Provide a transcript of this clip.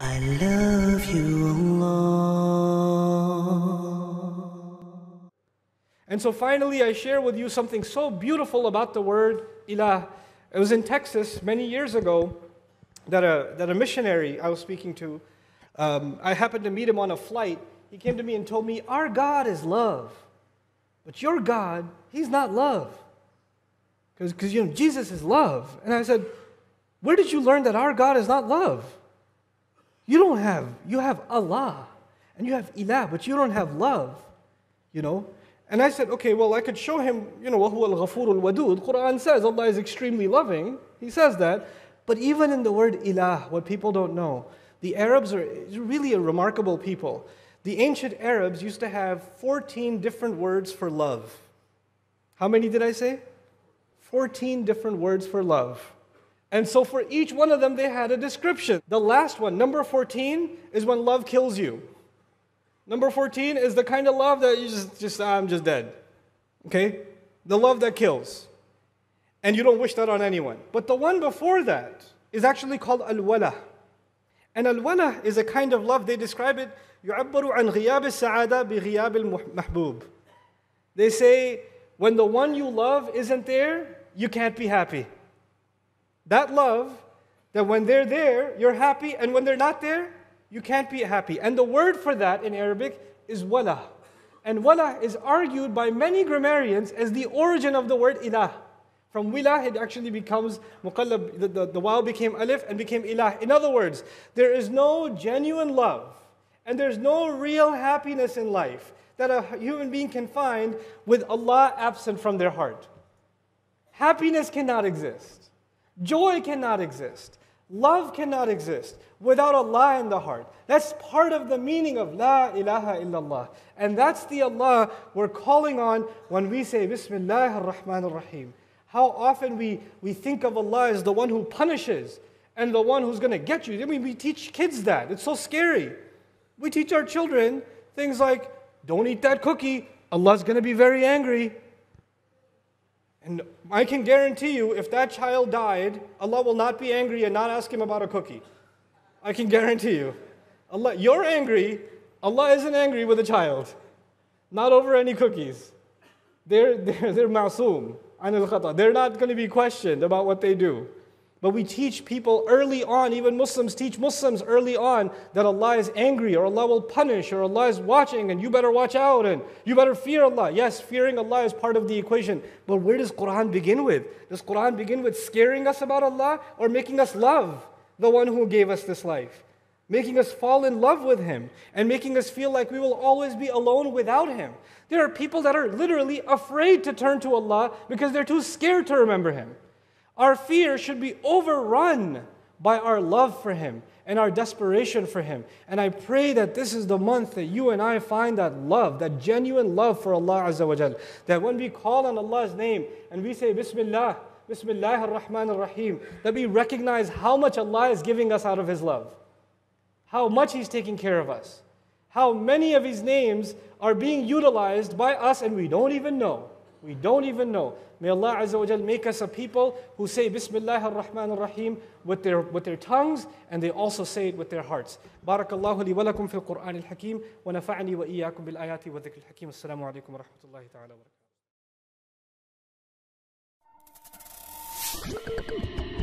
I love you, Allah. And so finally, I share with you something so beautiful about the word ilah. It was in Texas many years ago that a, that a missionary I was speaking to, um, I happened to meet him on a flight. He came to me and told me, Our God is love, but your God, He's not love. Because you know, Jesus is love. And I said, Where did you learn that our God is not love? You don't have, you have Allah and you have ilah, but you don't have love, you know? And I said, okay, well, I could show him, you know, وَهُوَ الْغَفُورُ الْوَدُودُ Quran says Allah is extremely loving. He says that. But even in the word ilah, what people don't know, the Arabs are really a remarkable people. The ancient Arabs used to have 14 different words for love. How many did I say? 14 different words for love. And so for each one of them, they had a description. The last one, number 14, is when love kills you. Number 14 is the kind of love that you just, just ah, I'm just dead. Okay? The love that kills. And you don't wish that on anyone. But the one before that is actually called al-wala. And al-wala is a kind of love, they describe it, يعبر عن غياب السعادة بغياب المحبوب. They say, when the one you love isn't there, you can't be happy. That love, that when they're there, you're happy, and when they're not there, you can't be happy. And the word for that in Arabic is wala. And wala is argued by many grammarians as the origin of the word ilah. From wilah, it actually becomes muqallab, the, the, the waw became alif and became ilah. In other words, there is no genuine love and there's no real happiness in life that a human being can find with Allah absent from their heart. Happiness cannot exist. Joy cannot exist. Love cannot exist without Allah in the heart. That's part of the meaning of La ilaha illallah. And that's the Allah we're calling on when we say Bismillah ar-Rahman ar-Rahim. How often we, we think of Allah as the one who punishes and the one who's going to get you. I mean, we teach kids that. It's so scary. We teach our children things like, don't eat that cookie. Allah's going to be very angry. And I can guarantee you, if that child died, Allah will not be angry and not ask him about a cookie. I can guarantee you. Allah, you're angry. Allah isn't angry with a child. Not over any cookies. They're, they're, they're masoom. They're not going to be questioned about what they do. But we teach people early on, even Muslims teach Muslims early on that Allah is angry or Allah will punish or Allah is watching and you better watch out and you better fear Allah. Yes, fearing Allah is part of the equation. But where does Quran begin with? Does Quran begin with scaring us about Allah or making us love the one who gave us this life? Making us fall in love with Him and making us feel like we will always be alone without Him. There are people that are literally afraid to turn to Allah because they're too scared to remember Him. Our fear should be overrun by our love for Him and our desperation for Him. And I pray that this is the month that you and I find that love, that genuine love for Allah Azza wa Jal. That when we call on Allah's name and we say Bismillah, Bismillah ar-Rahman ar-Rahim, that we recognize how much Allah is giving us out of His love, how much He's taking care of us, how many of His names are being utilized by us and we don't even know. We don't even know. May Allah Azza wa make us a people who say Bismillah ar-Rahman ar-Rahim with their, with their tongues and they also say it with their hearts. Barakallahu li walakum fil Qur'an al-Hakim wa nafa'ani wa iyyakum bil ayati wa dhikr al-Hakim. Assalamu alaikum wa rahmatullahi ta'ala wa barakatuh.